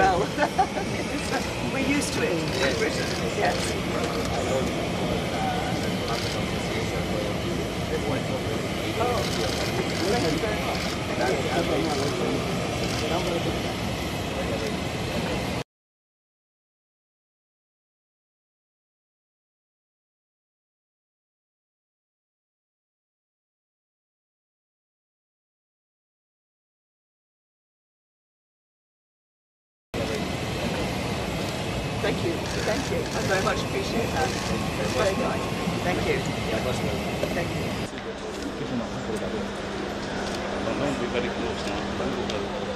well. We're used to it in Britain. Yes. Oh, thank you very much. Thank you. Thank you. I very much appreciate that. It's very kind. Thank you. Thank you. Close now.